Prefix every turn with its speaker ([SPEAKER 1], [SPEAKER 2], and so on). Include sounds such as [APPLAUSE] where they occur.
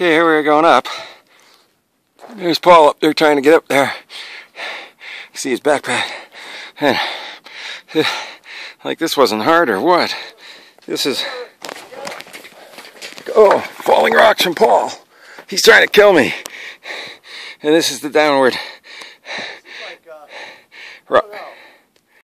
[SPEAKER 1] Okay, here we're going up. There's Paul up there trying to get up there. See his backpack. And [SIGHS] like this wasn't hard or what? This is oh, falling rocks from Paul. He's trying to kill me. And this is the downward.
[SPEAKER 2] Like, uh,